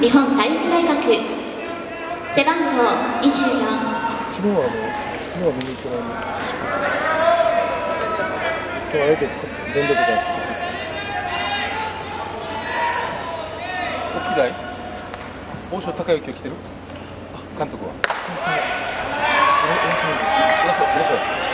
日本体育大学。背番号24昨日はもう昨日は見に行ってないんですけど今日はあえてこっち電力じゃなくてこっちです。か沖大大将高之は？来てるあ監督はお休みおお休みです。おろそお